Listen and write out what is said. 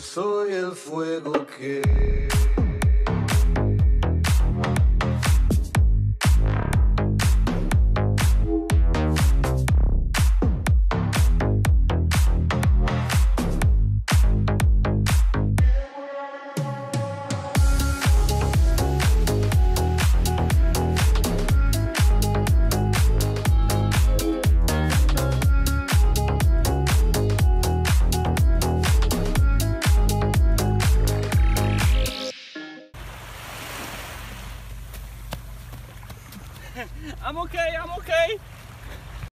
Soy el fuego que I'm okay, I'm okay.